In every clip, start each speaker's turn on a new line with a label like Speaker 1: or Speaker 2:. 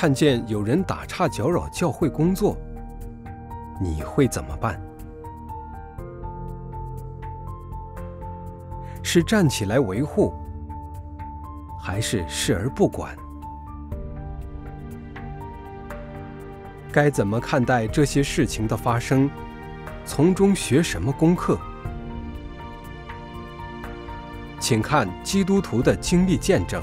Speaker 1: 看见有人打岔搅扰教会工作，你会怎么办？是站起来维护，还是视而不管？该怎么看待这些事情的发生？从中学什么功课？请看基督徒的经历见证。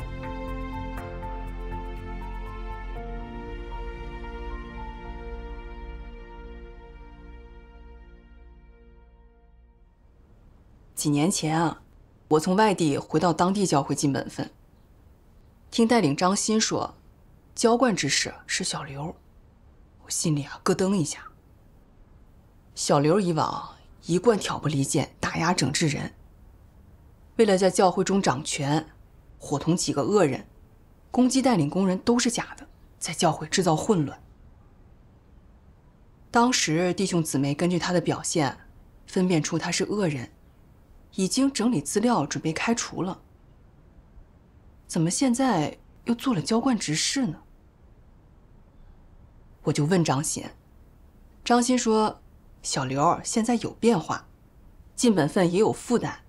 Speaker 2: 几年前啊，我从外地回到当地教会尽本分，听带领张鑫说，浇灌之事是小刘。我心里啊咯噔一下。小刘以往一贯挑拨离间、打压整治人，为了在教会中掌权，伙同几个恶人，攻击带领工人都是假的，在教会制造混乱。当时弟兄姊妹根据他的表现，分辨出他是恶人，已经整理资料准备开除了。怎么现在又做了浇灌执事呢？我就问张鑫，张鑫说：“小刘现在有变化，尽本分也有负担，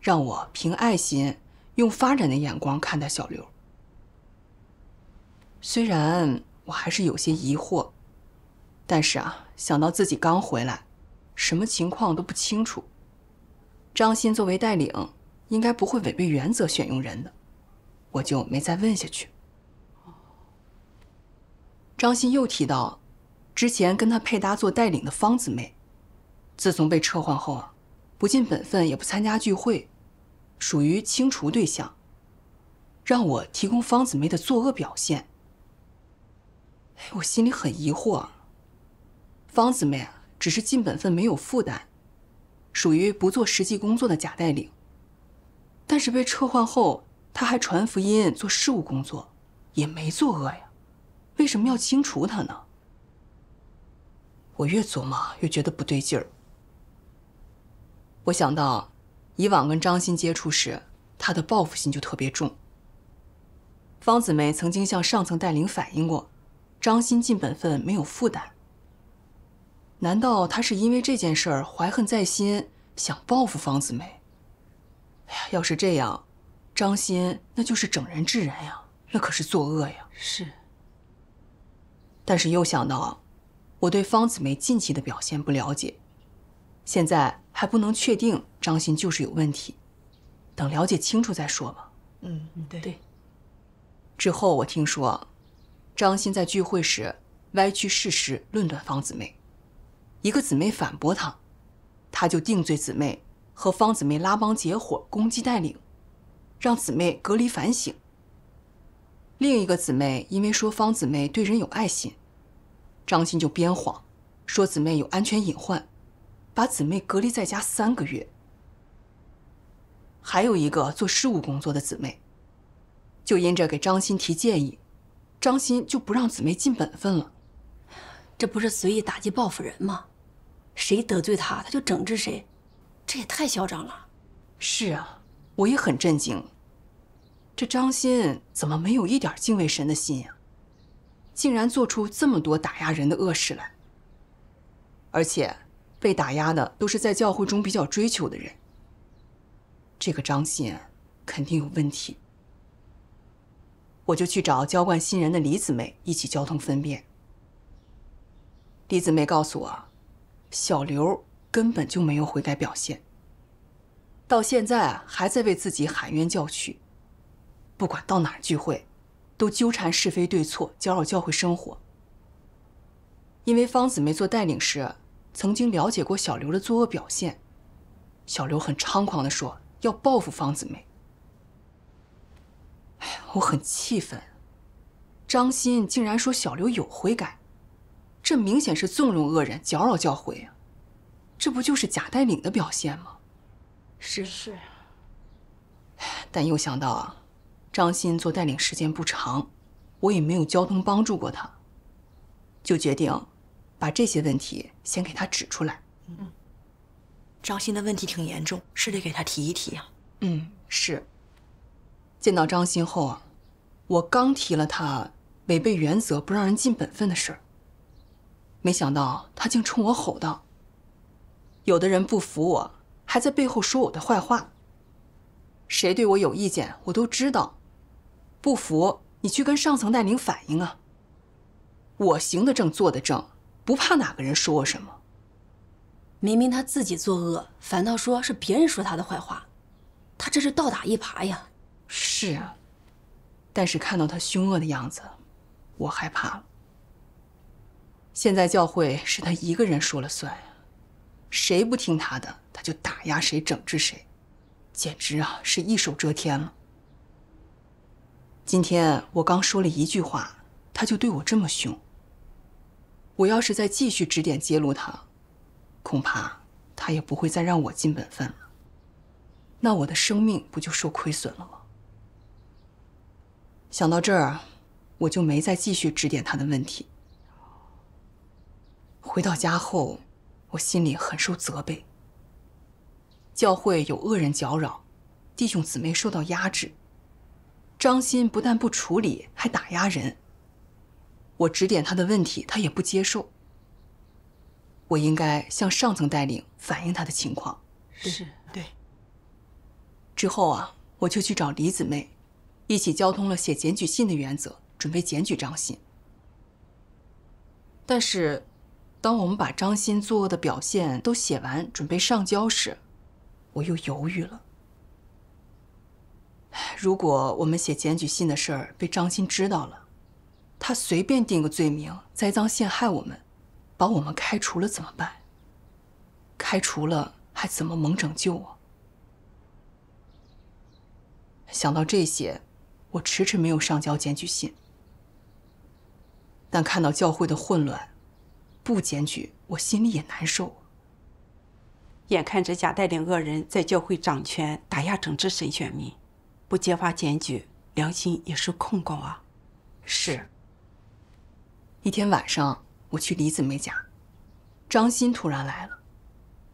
Speaker 2: 让我凭爱心，用发展的眼光看待小刘。”虽然我还是有些疑惑，但是啊，想到自己刚回来，什么情况都不清楚，张鑫作为带领，应该不会违背原则选用人的，我就没再问下去。张鑫又提到，之前跟他配搭做带领的方姊妹，自从被撤换后啊，不尽本分，也不参加聚会，属于清除对象。让我提供方姊妹的作恶表现。哎，我心里很疑惑。方姊妹，只是尽本分，没有负担，属于不做实际工作的假带领。但是被撤换后，他还传福音、做事务工作，也没作恶呀。为什么要清除他呢？我越琢磨越觉得不对劲儿。我想到，以往跟张鑫接触时，他的报复心就特别重。方子梅曾经向上层带领反映过，张鑫尽本分，没有负担。难道他是因为这件事儿怀恨在心，想报复方子梅？哎呀，要是这样，张鑫那就是整人治人呀，那可是作恶呀。
Speaker 3: 是。
Speaker 2: 但是又想到，我对方子梅近期的表现不了解，现在还不能确定张鑫就是有问题，等了解清楚再说吧。
Speaker 3: 嗯，对对。
Speaker 2: 之后我听说，张鑫在聚会时歪曲事实，论断方子妹，一个姊妹反驳他，他就定罪姊妹和方姊妹拉帮结伙攻击带领，让姊妹隔离反省。另一个姊妹因为说方姊妹对人有爱心，张鑫就编谎，说姊妹有安全隐患，把姊妹隔离在家三个月。还有一个做事务工作的姊妹，就因着给张鑫提建议，张鑫就不让姊妹尽本分了。
Speaker 3: 这不是随意打击报复人吗？谁得罪他，他就整治谁，这也太嚣张了。
Speaker 2: 是啊，我也很震惊。这张鑫怎么没有一点敬畏神的心呀？竟然做出这么多打压人的恶事来！而且被打压的都是在教会中比较追求的人。这个张鑫肯定有问题。我就去找浇灌新人的李姊妹一起交通分辨。李姊妹告诉我，小刘根本就没有悔改表现，到现在还在为自己喊冤叫屈。不管到哪儿聚会，都纠缠是非对错，搅扰教会生活。因为方姊妹做带领时，曾经了解过小刘的作恶表现，小刘很猖狂地说要报复方姊妹。哎呀，我很气愤，张鑫竟然说小刘有悔改，这明显是纵容恶人，搅扰教诲啊！这不就是假带领的表现吗？
Speaker 3: 是是。
Speaker 2: 但又想到啊。张鑫做带领时间不长，我也没有交通帮助过他，就决定把这些问题先给他指出来。
Speaker 3: 嗯，张鑫的问题挺严重，是得给他提一提啊。
Speaker 2: 嗯，是。见到张鑫后啊，我刚提了他，违背原则、不让人尽本分的事儿。没想到他竟冲我吼道：“有的人不服我，还在背后说我的坏话。谁对我有意见，我都知道。不服，你去跟上层带领反映啊。我行得正，坐得正，不怕哪个人说我什么。
Speaker 3: 明明他自己作恶，反倒说是别人说他的坏话，他这是倒打一耙呀。
Speaker 2: 是啊，但是看到他凶恶的样子，我害怕了。现在教会是他一个人说了算呀，谁不听他的，他就打压谁，整治谁，简直啊是一手遮天了。今天我刚说了一句话，他就对我这么凶。我要是再继续指点揭露他，恐怕他也不会再让我尽本分了。那我的生命不就受亏损了吗？想到这儿，我就没再继续指点他的问题。回到家后，我心里很受责备。教会有恶人搅扰，弟兄姊妹受到压制。张鑫不但不处理，还打压人。我指点他的问题，他也不接受。我应该向上层带领反映他的情况。
Speaker 4: 是，对。
Speaker 2: 之后啊，我就去找李姊妹，一起交通了写检举信的原则，准备检举张鑫。但是。当我们把张鑫作恶的表现都写完，准备上交时，我又犹豫了。如果我们写检举信的事儿被张鑫知道了，他随便定个罪名，栽赃陷害我们，把我们开除了怎么办？开除了还怎么蒙拯救啊？想到这些，我迟迟没有上交检举信。但看到教会的混乱。不检举，我心里也难受。
Speaker 4: 眼看着贾带领恶人在教会掌权，打压整治神选民，不揭发检举，良心也是空空啊。
Speaker 2: 是。一天晚上，我去李姊妹家，张鑫突然来了，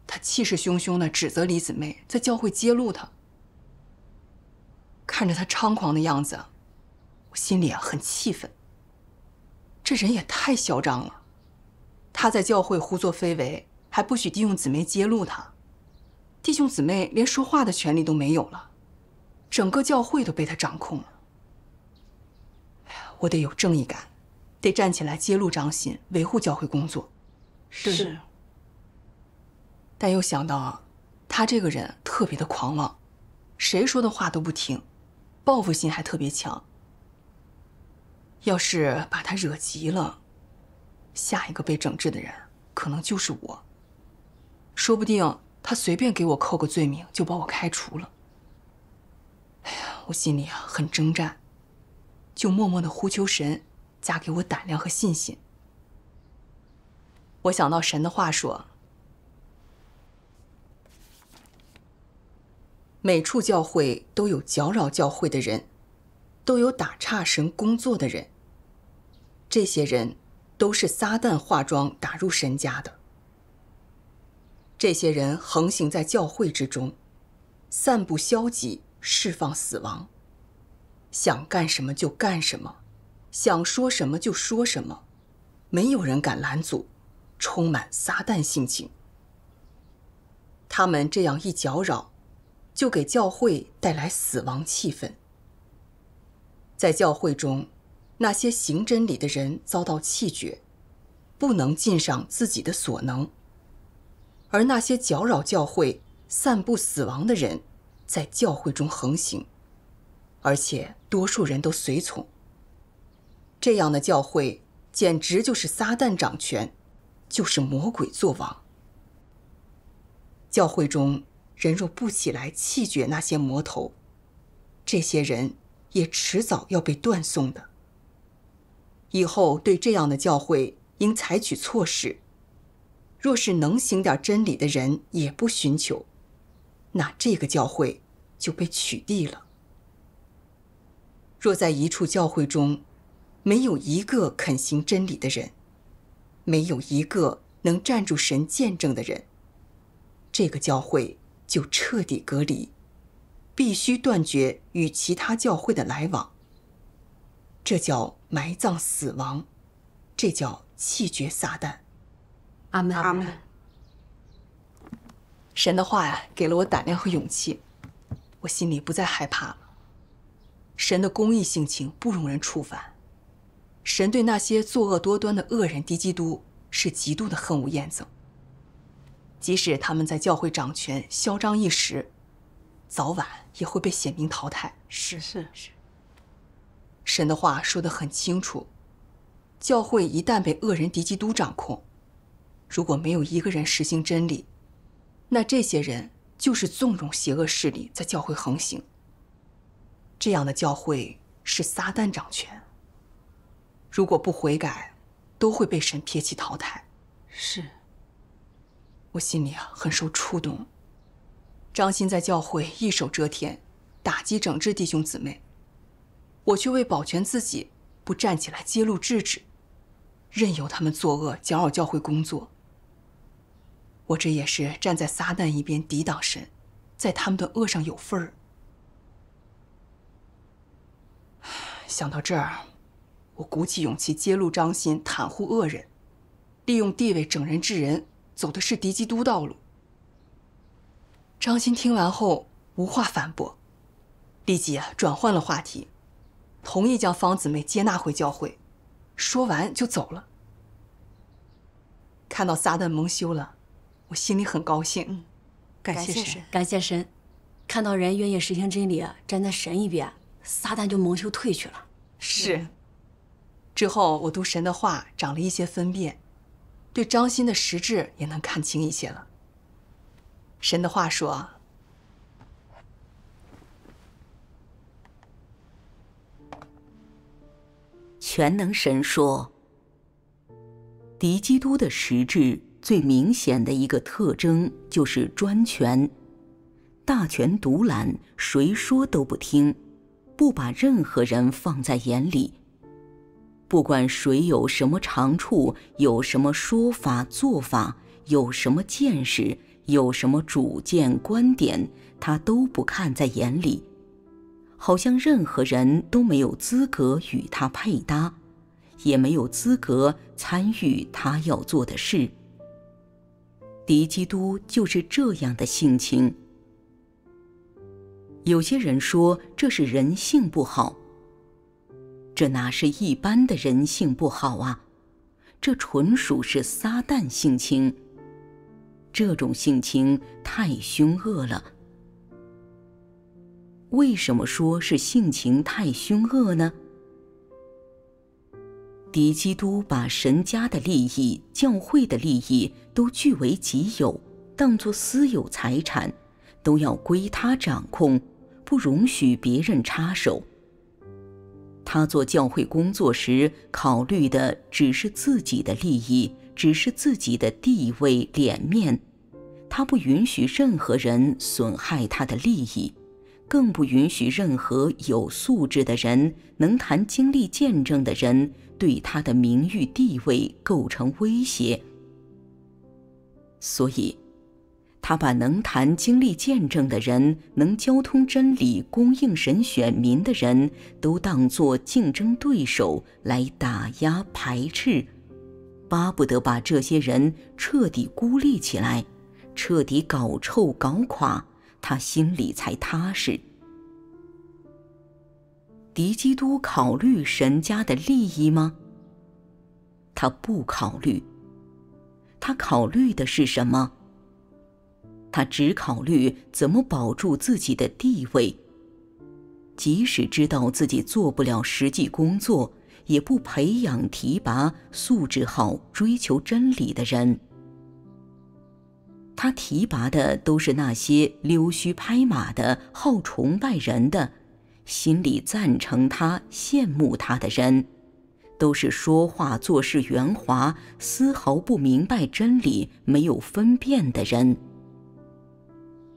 Speaker 2: 他气势汹汹的指责李姊妹在教会揭露他。看着他猖狂的样子，我心里啊很气愤。这人也太嚣张了。他在教会胡作非为，还不许弟兄姊妹揭露他，弟兄姊妹连说话的权利都没有了，整个教会都被他掌控了。我得有正义感，得站起来揭露张鑫，维护教会工作。
Speaker 4: 是。
Speaker 2: 但又想到，他这个人特别的狂妄，谁说的话都不听，报复心还特别强。要是把他惹急了，下一个被整治的人可能就是我。说不定他随便给我扣个罪名就把我开除了。哎呀，我心里啊很挣扎，就默默的呼求神，加给我胆量和信心。我想到神的话说：“每处教会都有搅扰教会的人，都有打岔神工作的人。这些人。”都是撒旦化妆打入神家的。这些人横行在教会之中，散布消极，释放死亡。想干什么就干什么，想说什么就说什么，没有人敢拦阻，充满撒旦性情。他们这样一搅扰，就给教会带来死亡气氛。在教会中。那些行真理的人遭到弃绝，不能尽上自己的所能；而那些搅扰教会、散布死亡的人，在教会中横行，而且多数人都随从。这样的教会简直就是撒旦掌权，就是魔鬼作王。教会中人若不起来气绝那些魔头，这些人也迟早要被断送的。以后对这样的教会应采取措施。若是能行点真理的人也不寻求，那这个教会就被取缔了。若在一处教会中，没有一个肯行真理的人，没有一个能站住神见证的人，这个教会就彻底隔离，必须断绝与其他教会的来往。这叫埋葬死亡，这叫气绝撒旦。
Speaker 3: 阿门，
Speaker 4: 阿门。
Speaker 2: 神的话呀，给了我胆量和勇气，我心里不再害怕了。神的公义性情不容人触犯，神对那些作恶多端的恶人敌基督是极度的恨恶厌憎。即使他们在教会掌权嚣张一时，早晚也会被显明淘汰。
Speaker 4: 是是是。
Speaker 2: 神的话说得很清楚，教会一旦被恶人敌基督掌控，如果没有一个人实行真理，那这些人就是纵容邪恶势力在教会横行。这样的教会是撒旦掌权。如果不悔改，都会被神撇弃淘汰。
Speaker 4: 是。
Speaker 2: 我心里啊很受触动。张鑫在教会一手遮天，打击整治弟兄姊妹，我却为保全自己，不站起来揭露制止，任由他们作恶，搅扰教会工作。我这也是站在撒旦一边抵挡神，在他们的恶上有份儿。想到这儿，我鼓起勇气揭露张鑫袒护恶人，利用地位整人治人，走的是敌基督道路。张鑫听完后无话反驳，立即转换了话题，同意将方姊妹接纳回教会，说完就走了。看到撒旦蒙羞了，我心里很高兴。
Speaker 4: 嗯，感谢神，
Speaker 3: 感谢神，看到人愿意实行真理，站在神一边，撒旦就蒙羞退去了。
Speaker 2: 是。之后我读神的话，长了一些分辨，对张欣的实质也能看清一些了。神的话说：“
Speaker 5: 全能神说，敌基督的实质最明显的一个特征就是专权、大权独揽，谁说都不听，不把任何人放在眼里。不管谁有什么长处，有什么说法、做法，有什么见识。”有什么主见观点，他都不看在眼里，好像任何人都没有资格与他配搭，也没有资格参与他要做的事。敌基督就是这样的性情。有些人说这是人性不好，这哪是一般的人性不好啊？这纯属是撒旦性情。这种性情太凶恶了。为什么说是性情太凶恶呢？狄基督把神家的利益、教会的利益都据为己有，当作私有财产，都要归他掌控，不容许别人插手。他做教会工作时，考虑的只是自己的利益。只是自己的地位脸面，他不允许任何人损害他的利益，更不允许任何有素质的人、能谈经历见证的人对他的名誉地位构成威胁。所以，他把能谈经历见证的人、能交通真理、供应神选民的人都当作竞争对手来打压排斥。巴不得把这些人彻底孤立起来，彻底搞臭搞垮，他心里才踏实。狄基督考虑神家的利益吗？他不考虑。他考虑的是什么？他只考虑怎么保住自己的地位。即使知道自己做不了实际工作。也不培养提拔素质好、追求真理的人。他提拔的都是那些溜须拍马的、好崇拜人的，心里赞成他、羡慕他的人，都是说话做事圆滑、丝毫不明白真理、没有分辨的人。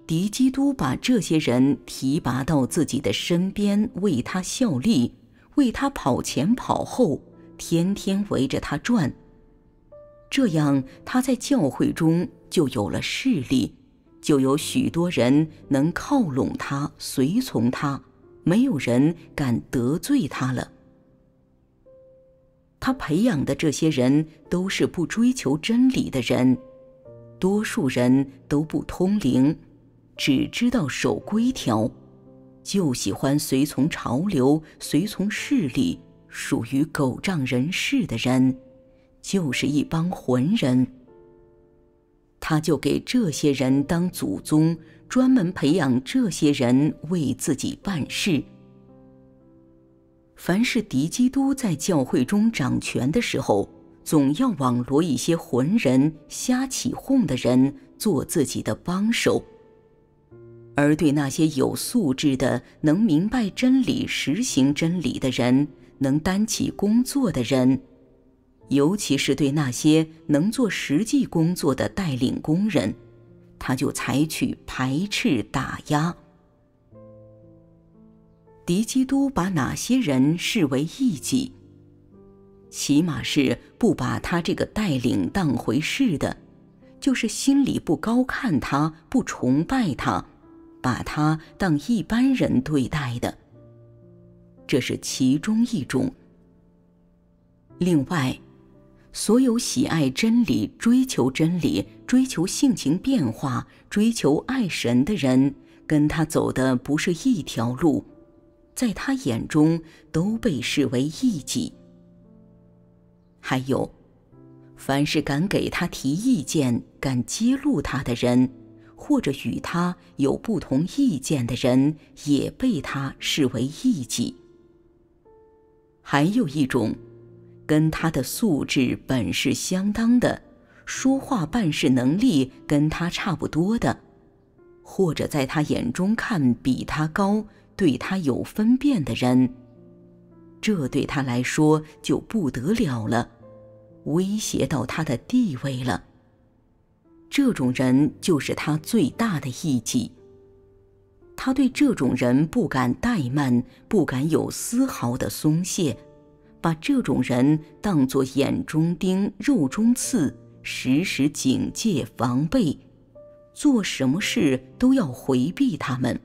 Speaker 5: 狄基督把这些人提拔到自己的身边，为他效力。为他跑前跑后，天天围着他转。这样，他在教会中就有了势力，就有许多人能靠拢他、随从他，没有人敢得罪他了。他培养的这些人都是不追求真理的人，多数人都不通灵，只知道守规条，就喜欢随从潮流、随从势力，属于狗仗人势的人，就是一帮混人。他就给这些人当祖宗，专门培养这些人为自己办事。凡是敌基督在教会中掌权的时候，总要网罗一些浑人、瞎起哄的人做自己的帮手；而对那些有素质的、能明白真理、实行真理的人、能担起工作的人，尤其是对那些能做实际工作的带领工人，他就采取排斥打压。狄基督把哪些人视为异己？起码是不把他这个带领当回事的，就是心里不高看他、不崇拜他，把他当一般人对待的。这是其中一种。另外，所有喜爱真理、追求真理、追求性情变化、追求爱神的人，跟他走的不是一条路。在他眼中都被视为异己。还有，凡是敢给他提意见、敢揭露他的人，或者与他有不同意见的人，也被他视为异己。还有一种，跟他的素质、本事相当的，说话办事能力跟他差不多的，或者在他眼中看比他高。对他有分辨的人，这对他来说就不得了了，威胁到他的地位了。这种人就是他最大的异己。他对这种人不敢怠慢，不敢有丝毫的松懈，把这种人当作眼中钉、肉中刺，时时警戒防备，做什么事都要回避他们。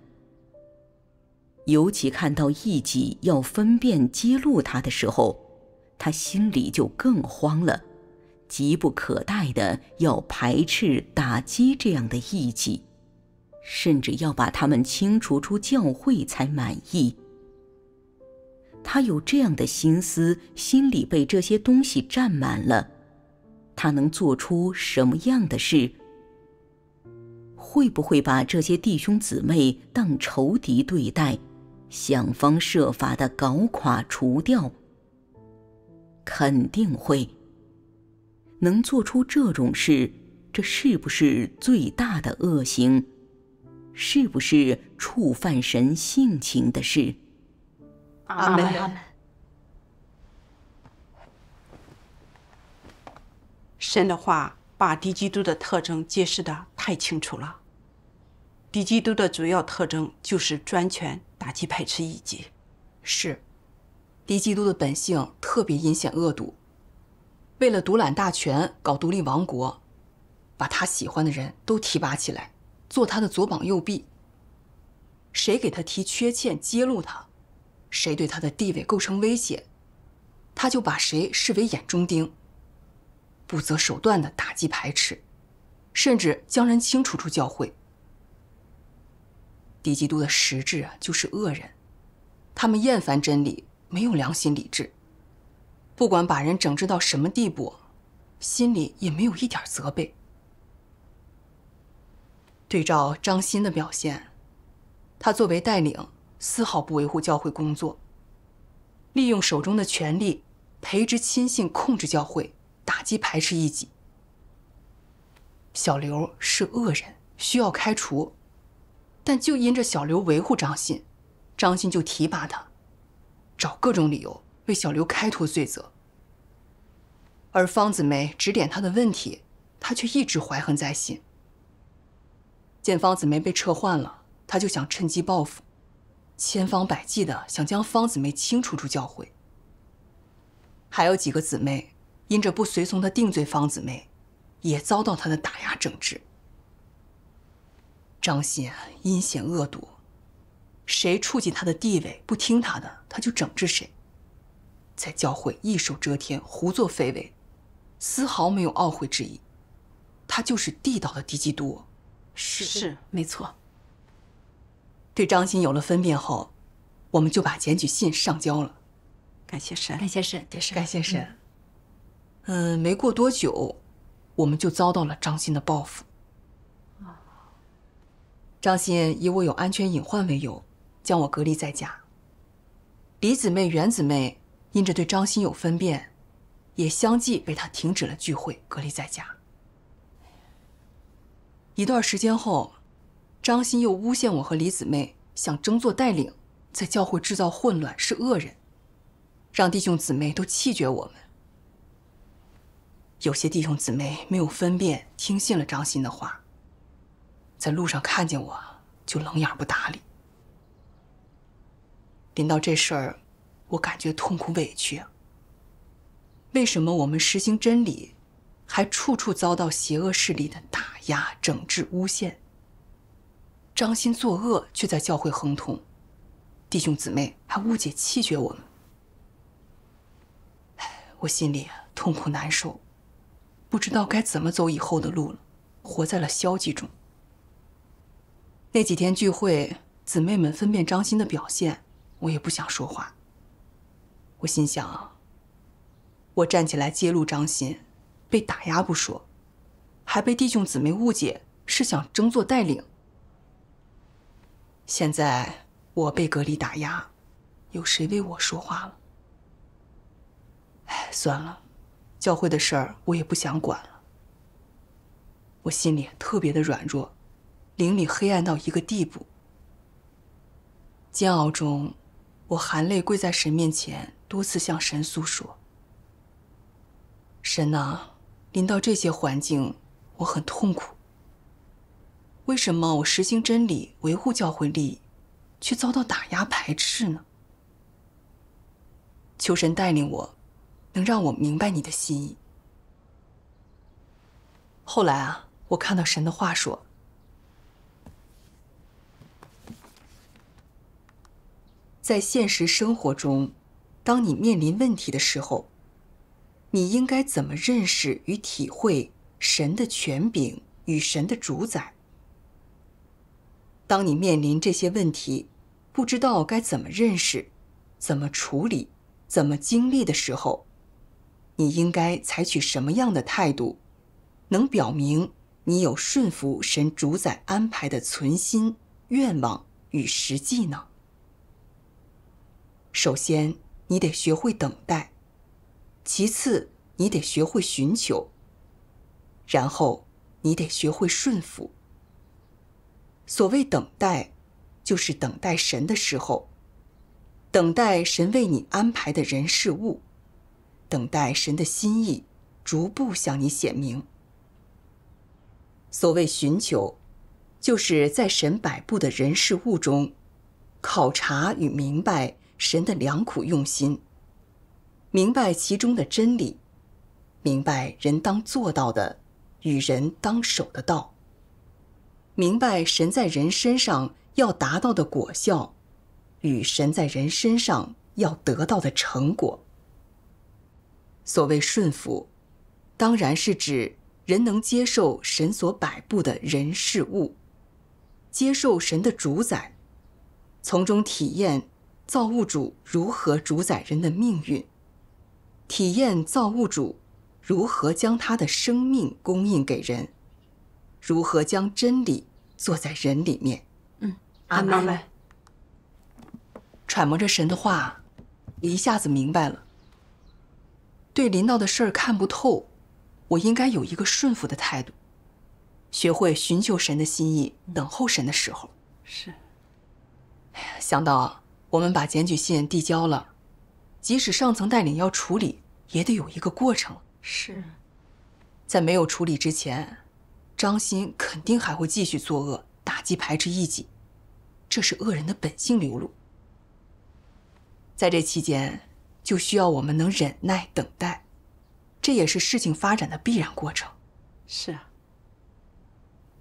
Speaker 5: 尤其看到异己要分辨揭露他的时候，他心里就更慌了，急不可待的要排斥打击这样的异己，甚至要把他们清除出教会才满意。他有这样的心思，心里被这些东西占满了，他能做出什么样的事？会不会把这些弟兄姊妹当仇敌对待？想方设法的搞垮、除掉，肯定会。能做出这种事，这是不是最大的恶行？是不是触犯神性情的事？
Speaker 4: 阿门。神的话把敌基督的特征揭示的太清楚了。敌基督的主要特征就是专权。打击排斥异己，
Speaker 2: 是敌基督的本性特别阴险恶毒，为了独揽大权，搞独立王国，把他喜欢的人都提拔起来，做他的左膀右臂。谁给他提缺陷、揭露他，谁对他的地位构成威胁，他就把谁视为眼中钉，不择手段的打击排斥，甚至将人清除出教会。敌基督的实质啊，就是恶人，他们厌烦真理，没有良心理智。不管把人整治到什么地步，心里也没有一点责备。对照张欣的表现，他作为带领，丝毫不维护教会工作，利用手中的权力培植亲信，控制教会，打击排斥异己。小刘是恶人，需要开除。但就因着小刘维护张信，张信就提拔他，找各种理由为小刘开脱罪责。而方子梅指点他的问题，他却一直怀恨在心。见方子梅被撤换了，他就想趁机报复，千方百计的想将方姊妹清除出教会。还有几个姊妹因着不随从他定罪方姊妹，也遭到他的打压整治。张信阴险恶毒，谁触及他的地位，不听他的，他就整治谁。在教会一手遮天，胡作非为，丝毫没有懊悔之意。他就是地道的敌基督。
Speaker 3: 是
Speaker 4: 是
Speaker 3: 没错。
Speaker 2: 对张鑫有了分辨后，我们就把检举信上交了。
Speaker 4: 感谢神
Speaker 3: 感。谢神，
Speaker 2: 感谢神。嗯，没过多久，我们就遭到了张鑫的报复。张鑫以我有安全隐患为由，将我隔离在家。李姊妹、袁姊妹因着对张鑫有分辨，也相继被他停止了聚会，隔离在家。一段时间后，张鑫又诬陷我和李姊妹想争做带领，在教会制造混乱，是恶人。让弟兄姊妹都弃绝我们。有些弟兄姊妹没有分辨，听信了张鑫的话，在路上看见我就冷眼不搭理。临到这事儿，我感觉痛苦委屈。为什么我们实行真理，还处处遭到邪恶势力的打压、整治、诬陷？张鑫作恶，却在教会亨通，弟兄姊妹还误解弃绝我们。我心里痛苦难受，不知道该怎么走以后的路了，活在了消极中。那几天聚会，姊妹们分辨张鑫的表现，我也不想说话。我心想，我站起来揭露张鑫，被打压不说，还被弟兄姊妹误解是想争做带领。现在我被隔离打压，有谁为我说话了？哎，算了，教会的事儿我也不想管了。我心里特别的软弱，灵里黑暗到一个地步。煎熬中，我含泪跪在神面前，多次向神诉说：“神呐，临到这些环境，我很痛苦。为什么我实行真理，维护教会利益，却遭到打压排斥呢？求神带领我。”能让我明白你的心意。后来啊，我看到神的话说，在现实生活中，当你面临问题的时候，你应该怎么认识与体会神的权柄与神的主宰？当你面临这些问题，不知道该怎么认识、怎么处理、怎么经历的时候，你应该采取什么样的态度，能表明你有顺服神主宰安排的存心、愿望与实际呢？首先，你得学会等待；其次，你得学会寻求；然后，你得学会顺服。所谓等待，就是等待神的时候，等待神为你安排的人事物。等待神的心意逐步向你显明。所谓寻求，就是在神摆布的人事物中，考察与明白神的良苦用心，明白其中的真理，明白人当做到的与人当守的道，明白神在人身上要达到的果效，与神在人身上要得到的成果。所谓顺服，当然是指人能接受神所摆布的人事物，接受神的主宰，从中体验造物主如何主宰人的命运，体验造物主如何将他的生命供应给人，如何将真理做在人里面。
Speaker 3: 嗯，
Speaker 4: 阿门。
Speaker 2: 揣摩着神的话，一下子明白了。对临到的事儿看不透，我应该有一个顺服的态度，学会寻求神的心意，等候神的时候。
Speaker 4: 是。
Speaker 2: 想到我们把检举信递交了，即使上层带领要处理，也得有一个过程。
Speaker 3: 是。
Speaker 2: 在没有处理之前，张鑫肯定还会继续作恶，打击排斥异己，这是恶人的本性流露。在这期间。就需要我们能忍耐等待，这也是事情发展的必然过程。
Speaker 4: 是啊。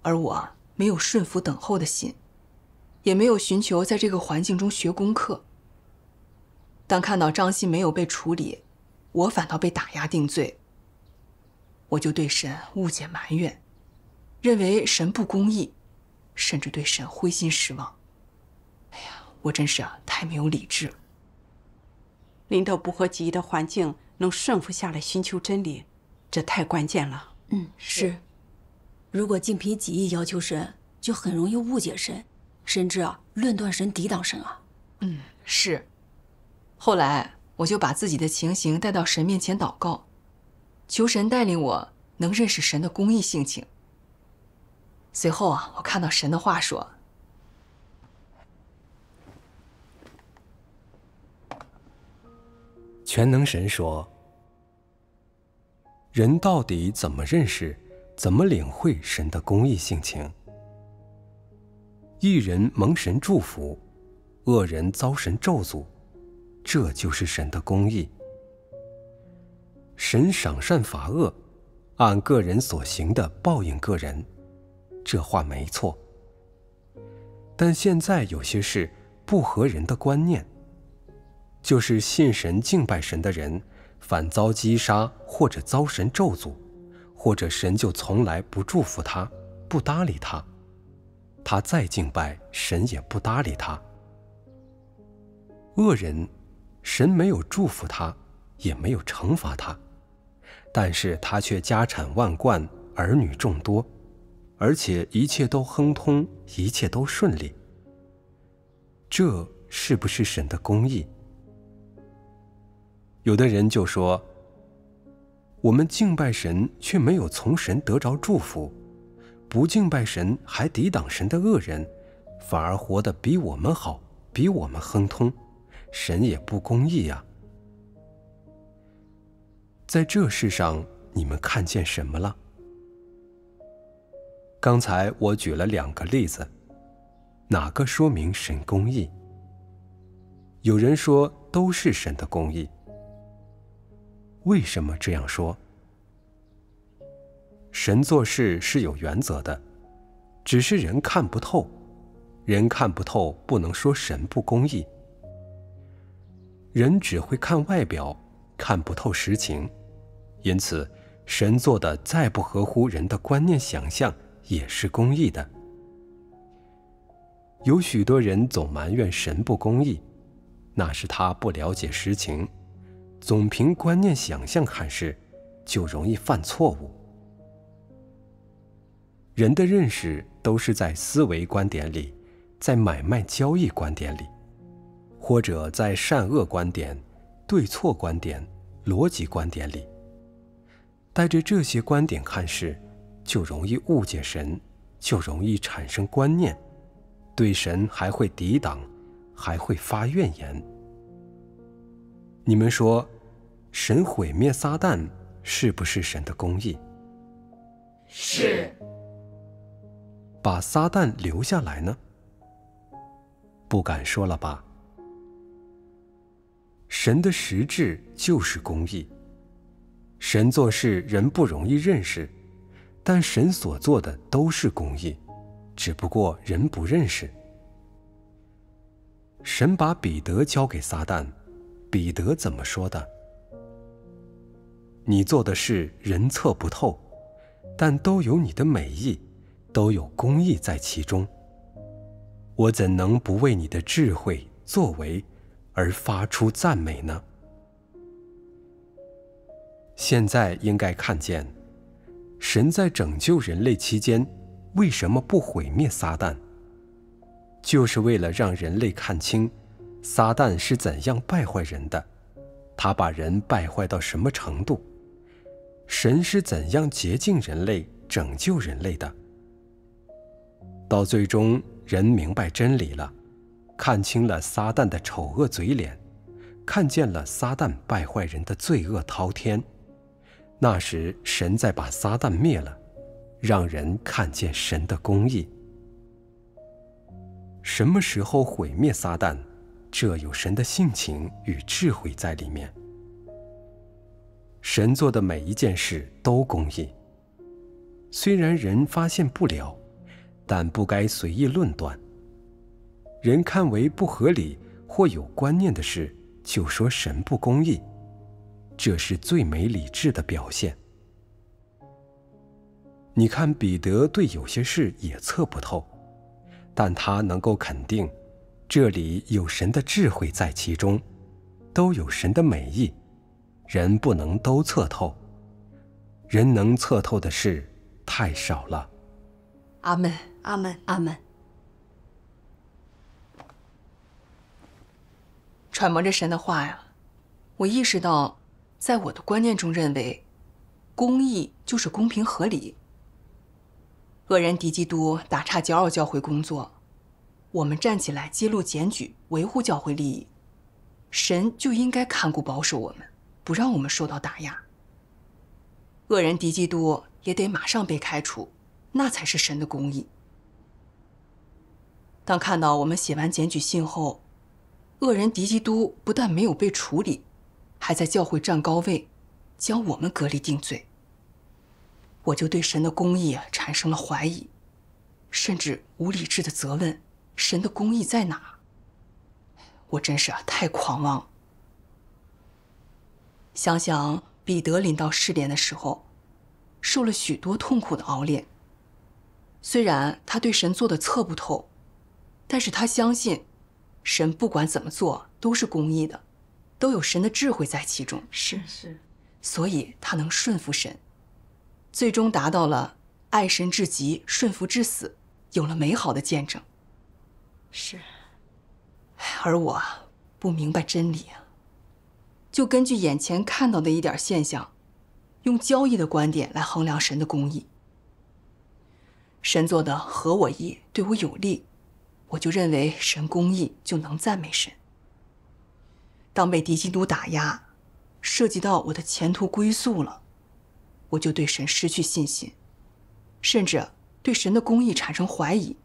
Speaker 2: 而我没有顺服等候的心，也没有寻求在这个环境中学功课。当看到张欣没有被处理，我反倒被打压定罪，我就对神误解埋怨，认为神不公义，甚至对神灰心失望。哎呀，我真是啊，太没有理智了。
Speaker 4: 临到不合己意的环境，能顺服下来寻求真理，这太关键了。
Speaker 3: 嗯，是。如果仅凭己意要求神，就很容易误解神，甚至啊论断神、抵挡神啊。
Speaker 2: 嗯，是。后来我就把自己的情形带到神面前祷告，求神带领我能认识神的公义性情。随后啊，我看到神的话说。
Speaker 1: 全能神说：“人到底怎么认识、怎么领会神的公义性情？一人蒙神祝福，恶人遭神咒诅，这就是神的公义。神赏善罚恶，按个人所行的报应个人，这话没错。但现在有些事不合人的观念。”就是信神敬拜神的人，反遭击杀，或者遭神咒诅，或者神就从来不祝福他，不搭理他。他再敬拜神，也不搭理他。恶人，神没有祝福他，也没有惩罚他，但是他却家产万贯，儿女众多，而且一切都亨通，一切都顺利。这是不是神的公义？有的人就说：“我们敬拜神，却没有从神得着祝福；不敬拜神，还抵挡神的恶人，反而活得比我们好，比我们亨通。神也不公义呀！在这世上，你们看见什么了？刚才我举了两个例子，哪个说明神公义？有人说都是神的公义。”为什么这样说？神做事是有原则的，只是人看不透，人看不透，不能说神不公义。人只会看外表，看不透实情，因此神做的再不合乎人的观念想象，也是公义的。有许多人总埋怨神不公义，那是他不了解实情。总凭观念想象看事，就容易犯错误。人的认识都是在思维观点里，在买卖交易观点里，或者在善恶观点、对错观点、逻辑观点里。带着这些观点看事，就容易误解神，就容易产生观念，对神还会抵挡，还会发怨言。你们说，神毁灭撒旦是不是神的公义？
Speaker 2: 是。
Speaker 1: 把撒旦留下来呢？不敢说了吧。神的实质就是公义。神做事人不容易认识，但神所做的都是公义，只不过人不认识。神把彼得交给撒旦。彼得怎么说的？你做的事人测不透，但都有你的美意，都有公义在其中。我怎能不为你的智慧作为而发出赞美呢？现在应该看见，神在拯救人类期间，为什么不毁灭撒旦？就是为了让人类看清。撒旦是怎样败坏人的？他把人败坏到什么程度？神是怎样洁净人类、拯救人类的？到最终，人明白真理了，看清了撒旦的丑恶嘴脸，看见了撒旦败坏人的罪恶滔天。那时，神再把撒旦灭了，让人看见神的公义。什么时候毁灭撒旦？这有神的性情与智慧在里面。神做的每一件事都公义，虽然人发现不了，但不该随意论断。人看为不合理或有观念的事，就说神不公义，这是最没理智的表现。你看，彼得对有些事也测不透，但他能够肯定，这里有神的智慧在其中，都有神的美意，人不能都测透。人能测透的事太少了。
Speaker 2: 阿门，
Speaker 3: 阿门，阿门。
Speaker 2: 揣摩着神的话呀，我意识到，在我的观念中认为，公义就是公平合理。恶人敌基督打岔搅扰教会工作，我们站起来揭露检举，维护教会利益，神就应该看顾保守我们，不让我们受到打压。恶人敌基督也得马上被开除，那才是神的公义。当看到我们写完检举信后，恶人敌基督不但没有被处理，还在教会占高位，将我们隔离定罪。我就对神的公义产生了怀疑，甚至无理智的责问：神的公义在哪？我真是啊，太狂妄了。想想彼得临到试炼的时候，受了许多痛苦的熬炼。虽然他对神做的测不透，但是他相信，神不管怎么做都是公义的，都有神的智慧在其中。
Speaker 3: 是是，
Speaker 2: 所以他能顺服神。最终达到了爱神至极、顺服至死，有了美好的见证。
Speaker 3: 是，
Speaker 2: 而我不明白真理啊，就根据眼前看到的一点现象，用交易的观点来衡量神的公义。神做的合我意，对我有利，我就认为神公义，就能赞美神。当被敌基督打压，涉及到我的前途归宿了。我就对神失去信心，甚至对神的公义产生怀疑，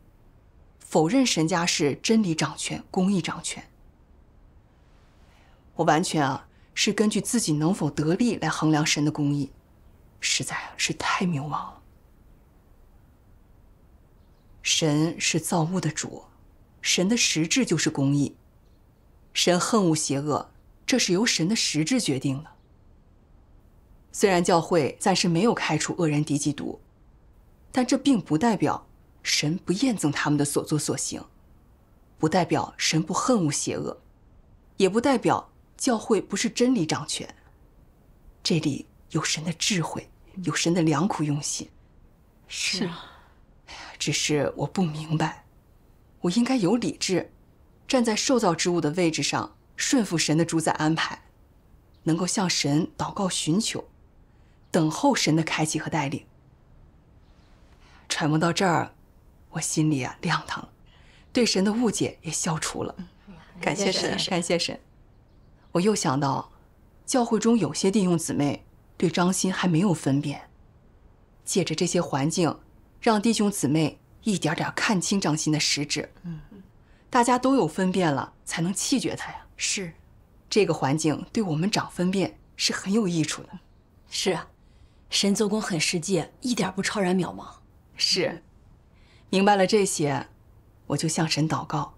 Speaker 2: 否认神家是真理掌权、公义掌权。我完全啊是根据自己能否得利来衡量神的公义，实在是太谬妄了。神是造物的主，神的实质就是公义。神恨恶邪恶，这是由神的实质决定的。虽然教会暂时没有开除恶人敌基督，但这并不代表神不厌憎他们的所作所行，不代表神不恨恶邪恶，也不代表教会不是真理掌权。这里有神的智慧，有神的良苦用心。
Speaker 3: 是啊，
Speaker 2: 只是我不明白，我应该有理智，站在受造之物的位置上，顺服神的主宰安排，能够向神祷告寻求。等候神的开启和带领。揣摩到这儿，我心里啊亮堂了，对神的误解也消除了。感谢神，感谢神。我又想到，教会中有些弟兄姊妹对张欣还没有分辨，借着这些环境，让弟兄姊妹一点点看清张欣的实质。嗯，大家都有分辨了，才能气绝他呀。
Speaker 3: 是，
Speaker 2: 这个环境对我们长分辨是很有益处的。
Speaker 3: 是啊。神做工很实际，一点不超然渺茫。
Speaker 2: 是，明白了这些，我就向神祷告，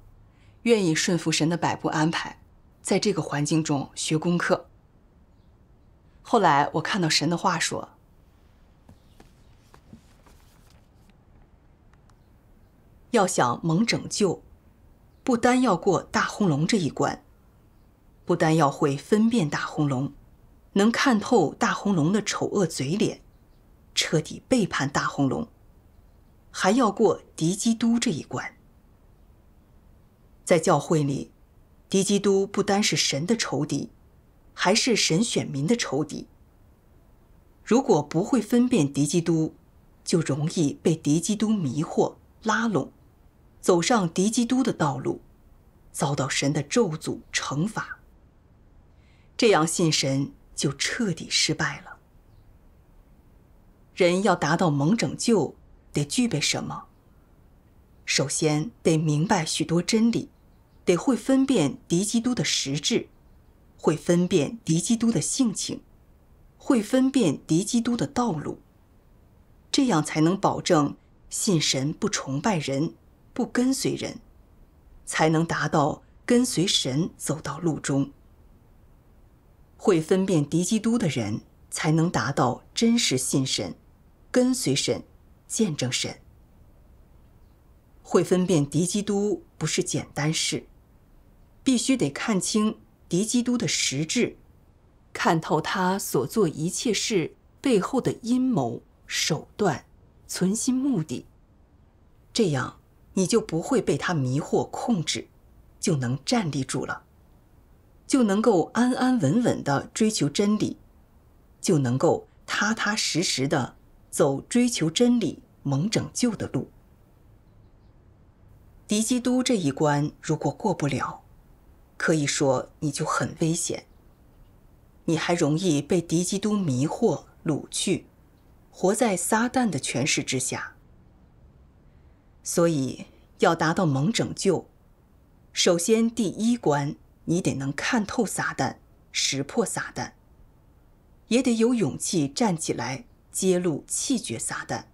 Speaker 2: 愿意顺服神的摆布安排，在这个环境中学功课。后来我看到神的话说：“要想蒙拯救，不单要过大红龙这一关，不单要会分辨大红龙。”能看透大红龙的丑恶嘴脸，彻底背叛大红龙，还要过敌基督这一关。在教会里，敌基督不单是神的仇敌，还是神选民的仇敌。如果不会分辨敌基督，就容易被敌基督迷惑拉拢，走上敌基督的道路，遭到神的咒诅惩罚。这样信神。就彻底失败了。人要达到蒙拯救，得具备什么？首先得明白许多真理，得会分辨敌基督的实质，会分辨敌基督的性情，会分辨敌基督的道路。这样才能保证信神不崇拜人，不跟随人，才能达到跟随神走到路中。会分辨敌基督的人，才能达到真实信神、跟随神、见证神。会分辨敌基督不是简单事，必须得看清敌基督的实质，看透他所做一切事背后的阴谋、手段、存心目的。这样，你就不会被他迷惑控制，就能站立住了，就能够安安稳稳的追求真理，就能够踏踏实实的走追求真理、蒙拯救的路。敌基督这一关如果过不了，可以说你就很危险。你还容易被敌基督迷惑、掳去，活在撒旦的权势之下。所以要达到蒙拯救，首先第一关你得能看透撒旦，识破撒旦，也得有勇气站起来揭露、气绝撒旦。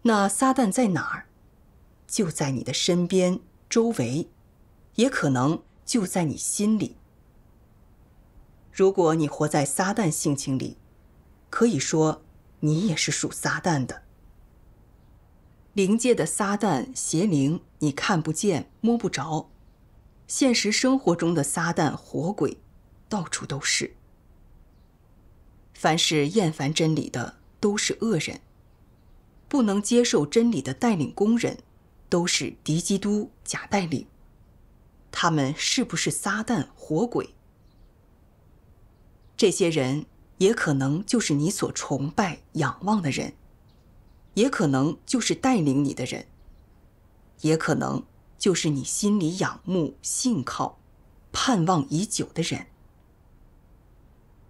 Speaker 2: 那撒旦在哪儿？就在你的身边、周围，也可能就在你心里。如果你活在撒旦性情里，可以说你也是属撒旦的。灵界的撒旦邪灵，你看不见、摸不着；现实生活中的撒旦活鬼，到处都是。凡是厌烦真理的，都是恶人；不能接受真理的带领工人。都是敌基督假带领，他们是不是撒旦活鬼？这些人也可能就是你所崇拜仰望的人，也可能就是带领你的人，也可能就是你心里仰慕、信靠、盼望已久的人。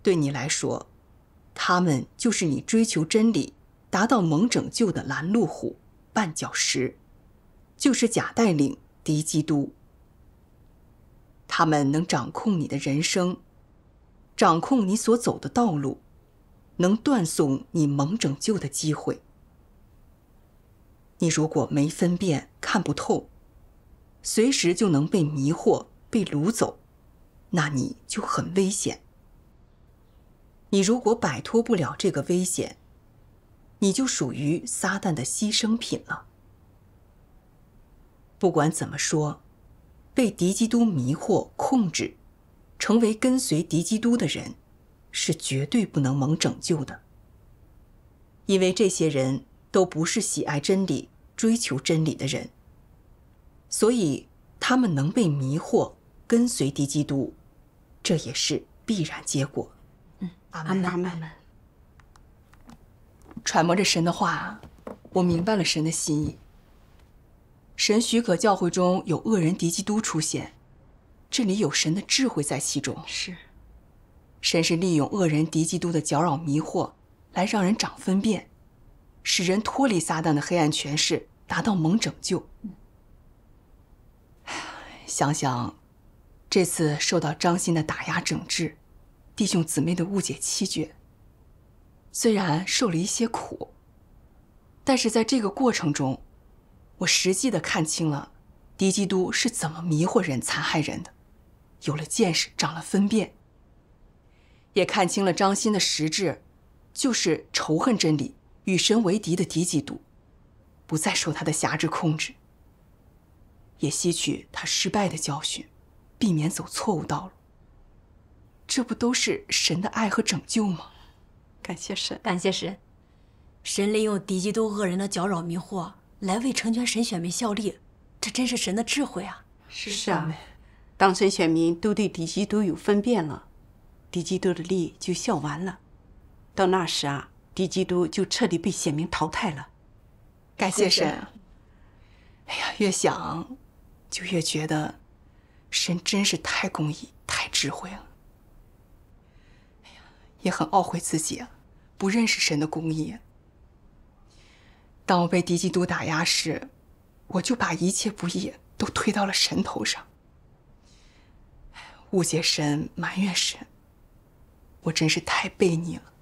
Speaker 2: 对你来说，他们就是你追求真理、达到蒙拯救的拦路虎、绊脚石。就是假带领敌基督，他们能掌控你的人生，掌控你所走的道路，能断送你蒙拯救的机会。你如果没分辨、看不透，随时就能被迷惑、被掳走，那你就很危险。你如果摆脱不了这个危险，你就属于撒旦的牺牲品了。不管怎么说，被敌基督迷惑、控制，成为跟随敌基督的人，是绝对不能蒙拯救的。因为这些人都不是喜爱真理、追求真理的人，所以他们能被迷惑、跟随敌基督，这也是必然结果。
Speaker 3: 嗯，阿门，阿门。
Speaker 2: 揣摩着神的话，我明白了神的心意。神许可教会中有恶人敌基督出现，这里有神的智慧在其中。
Speaker 3: 是，
Speaker 2: 神是利用恶人敌基督的搅扰迷惑，来让人长分辨，使人脱离撒旦的黑暗权势，达到蒙拯救。想想，这次受到张鑫的打压整治，弟兄姊妹的误解欺绝，虽然受了一些苦，但是在这个过程中。我实际的看清了，敌基督是怎么迷惑人、残害人的，有了见识，长了分辨，也看清了张鑫的实质，就是仇恨真理、与神为敌的敌基督，不再受他的辖制控制，也吸取他失败的教训，避免走错误道路。这不都是神的爱和拯救吗？
Speaker 4: 感谢神，
Speaker 3: 感谢神，神利用敌基督恶人的搅扰迷惑。来为成全神选民效力，这真是神的智慧啊！
Speaker 4: 是啊，当神选民都对敌基督有分辨了，敌基督的力就效完了。到那时啊，敌基督就彻底被显明淘汰了。
Speaker 2: 感谢神！哎呀，越想就越觉得神真是太公义、太智慧了。哎呀，也很懊悔自己啊，不认识神的公义。当我被敌基督打压时，我就把一切不义都推到了神头上，误解神，埋怨神。我真是太悖逆了。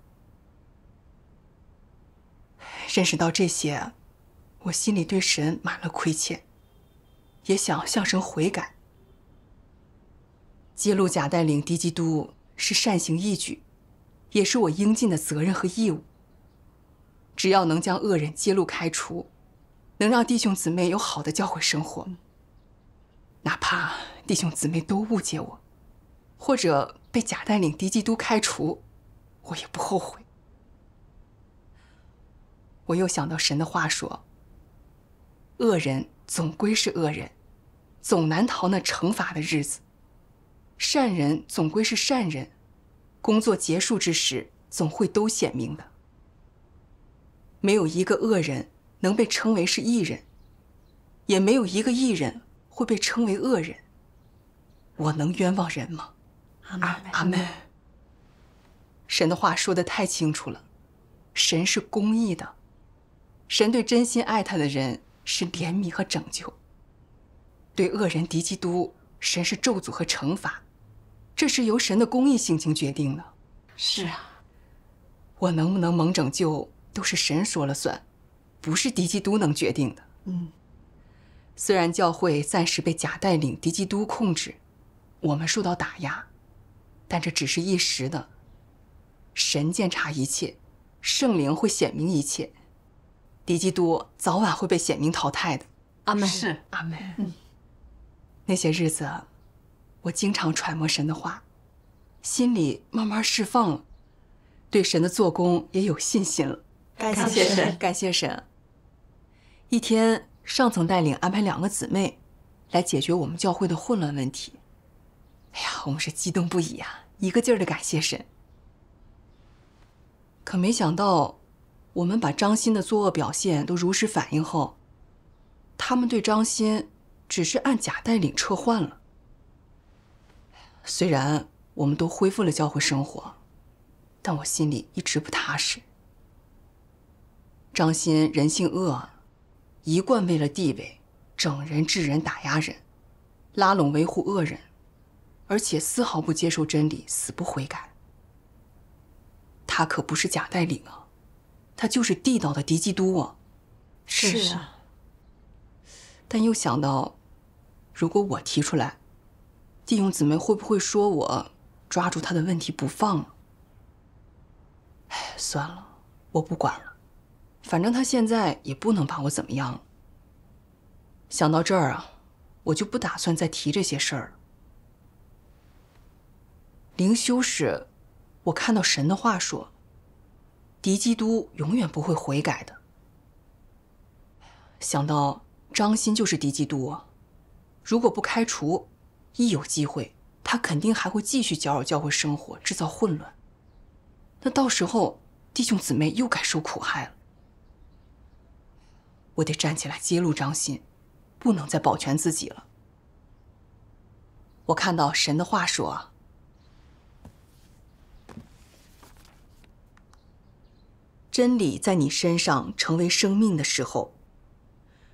Speaker 2: 认识到这些，我心里对神满了亏欠，也想向神悔改。揭露假带领敌基督是善行义举，也是我应尽的责任和义务。只要能将恶人揭露开除，能让弟兄姊妹有好的教会生活，哪怕弟兄姊妹都误解我，或者被假带领敌基督开除，我也不后悔。我又想到神的话说：“恶人总归是恶人，总难逃那惩罚的日子；善人总归是善人，工作结束之时，总会都显明的。没有一个恶人能被称为是义人，也没有一个义人会被称为恶人。我能冤枉人吗？
Speaker 3: 阿门。
Speaker 2: 阿门。神的话说的太清楚了，神是公义的。”神对真心爱他的人是怜悯和拯救，对恶人敌基督，神是咒诅和惩罚，这是由神的公义性情决定的。
Speaker 4: 是啊，
Speaker 2: 我能不能蒙拯救，都是神说了算，不是敌基督能决定的。
Speaker 4: 嗯，
Speaker 2: 虽然教会暂时被假带领敌基督控制，我们受到打压，但这只是一时的。神监察一切，圣灵会显明一切。敌基督早晚会被显明淘汰的，
Speaker 3: 阿门。
Speaker 4: 是
Speaker 2: 阿门。那些日子，我经常揣摩神的话，心里慢慢释放了，对神的做工也有信心了。
Speaker 4: 感谢神，
Speaker 2: 感谢神。一天，上层带领安排两个姊妹来解决我们教会的混乱问题。哎呀，我们是激动不已啊，一个劲儿的感谢神。可没想到。我们把张鑫的作恶表现都如实反映后，他们对张鑫只是按假带领撤换了。虽然我们都恢复了教会生活，但我心里一直不踏实。张鑫人性恶，一贯为了地位整人、治人、打压人，拉拢维护恶人，而且丝毫不接受真理，死不悔改。他可不是假带领啊！他就是地道的敌基督啊！
Speaker 3: 是啊，
Speaker 2: 但又想到，如果我提出来，弟兄姊妹会不会说我抓住他的问题不放？哎，算了，我不管了，反正他现在也不能把我怎么样。想到这儿啊，我就不打算再提这些事儿了。灵修时，我看到神的话说。敌基督永远不会悔改的。想到张鑫就是敌基督啊，如果不开除，一有机会，他肯定还会继续搅扰教会生活，制造混乱。那到时候弟兄姊妹又该受苦害了。我得站起来揭露张鑫，不能再保全自己了。我看到神的话说。真理在你身上成为生命的时候，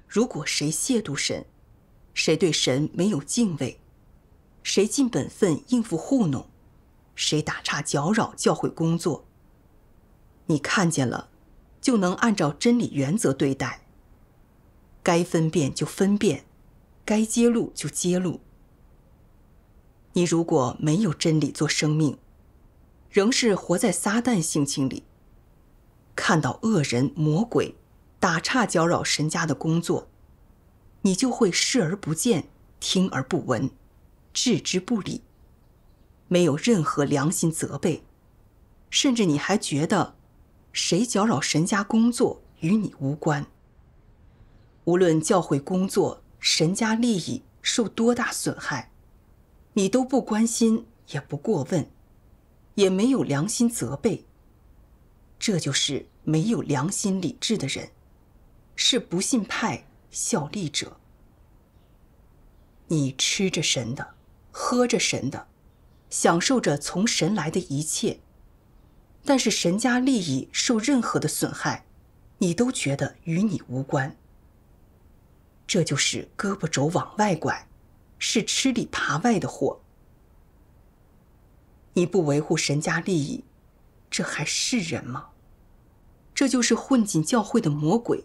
Speaker 2: 如果谁亵渎神，谁对神没有敬畏，谁尽本分应付糊弄，谁打岔搅扰教会工作，你看见了，就能按照真理原则对待。该分辨就分辨，该揭露就揭露。你如果没有真理做生命，仍是活在撒旦性情里。看到恶人、魔鬼打岔搅扰神家的工作，你就会视而不见、听而不闻、置之不理，没有任何良心责备，甚至你还觉得谁搅扰神家工作与你无关。无论教会工作、神家利益受多大损害，你都不关心，也不过问，也没有良心责备。这就是没有良心理智的人，是不信派效力者。你吃着神的，喝着神的，享受着从神来的一切，但是神家利益受任何的损害，你都觉得与你无关。这就是胳膊肘往外拐，是吃里扒外的货。你不维护神家利益，这还是人吗？这就是混进教会的魔鬼。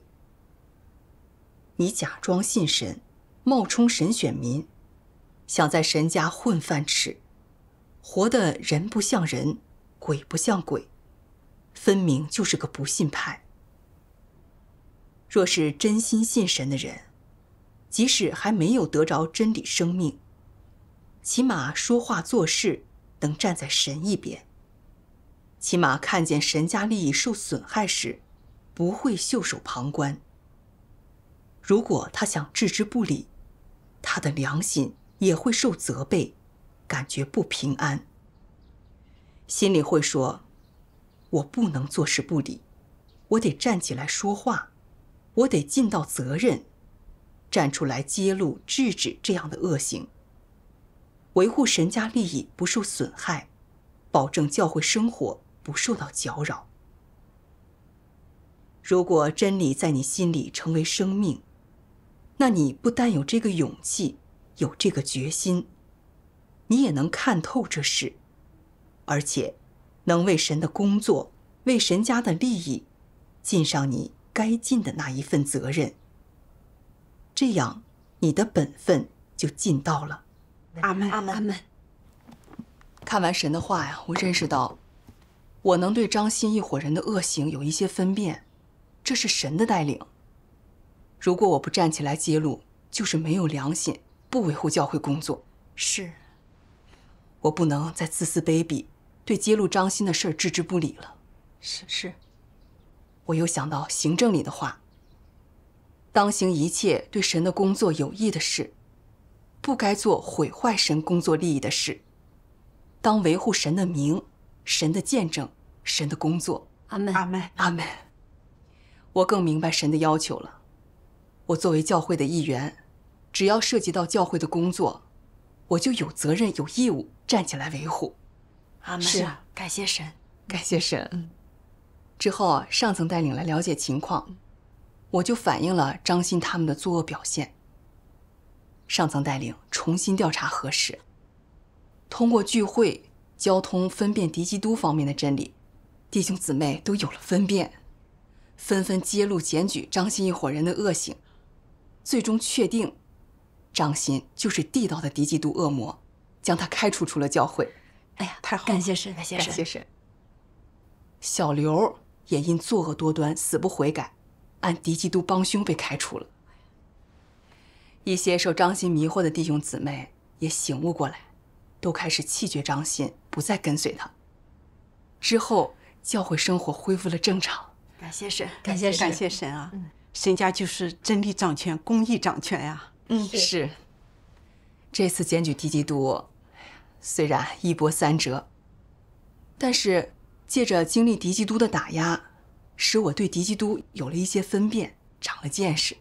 Speaker 2: 你假装信神，冒充神选民，想在神家混饭吃，活的人不像人，鬼不像鬼，分明就是个不信派。若是真心信神的人，即使还没有得着真理生命，起码说话做事能站在神一边。起码看见神家利益受损害时，不会袖手旁观。如果他想置之不理，他的良心也会受责备，感觉不平安。心里会说：“我不能坐视不理，我得站起来说话，我得尽到责任，站出来揭露、制止这样的恶行，维护神家利益不受损害，保证教会生活。”不受到搅扰。如果真理在你心里成为生命，那你不但有这个勇气，有这个决心，你也能看透这事，而且能为神的工作、为神家的利益，尽上你该尽的那一份责任。这样，你的本分就尽到了。
Speaker 4: 阿门，
Speaker 3: 阿门，阿门。
Speaker 2: 看完神的话呀，我认识到。我能对张鑫一伙人的恶行有一些分辨，这是神的带领。如果我不站起来揭露，就是没有良心，不维护教会工作。
Speaker 3: 是，
Speaker 2: 我不能再自私卑鄙，对揭露张鑫的事置之不理了。
Speaker 3: 是是。
Speaker 2: 我又想到行政里的话：当行一切对神的工作有益的事，不该做毁坏神工作利益的事，当维护神的名。神的见证，神的工作，
Speaker 3: 阿门，
Speaker 4: 阿门，
Speaker 2: 阿门。我更明白神的要求了。我作为教会的一员，只要涉及到教会的工作，我就有责任、有义务站起来维护。
Speaker 3: 阿门。
Speaker 2: 是，
Speaker 3: 感谢神，
Speaker 2: 感谢神。嗯。之后啊上层带领来了解情况，我就反映了张鑫他们的作恶表现。上层带领重新调查核实，通过聚会。交通分辨敌基督方面的真理，弟兄姊妹都有了分辨，纷纷揭露检举张鑫一伙人的恶行，最终确定，张鑫就是地道的敌基督恶魔，将他开除出了教会。
Speaker 3: 哎呀，
Speaker 4: 太好！
Speaker 3: 感谢神，
Speaker 2: 感谢神，感谢神。小刘也因作恶多端，死不悔改，按敌基督帮凶被开除了。一些受张鑫迷惑的弟兄姊妹也醒悟过来。都开始弃绝张鑫，不再跟随他。之后，教会生活恢复了正常。
Speaker 3: 感谢神，
Speaker 4: 感谢感谢神啊！神家就是真理掌权，公义掌权呀。
Speaker 2: 嗯，是。这次检举狄基督，虽然一波三折，但是借着经历狄基督的打压，使我对狄基督有了一些分辨，长了见识，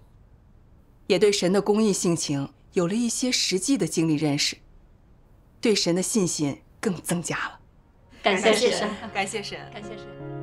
Speaker 2: 也对神的公义性情有了一些实际的经历认识。对神的信心更增加了。
Speaker 3: 感谢神，
Speaker 2: 感谢神，
Speaker 3: 感谢神。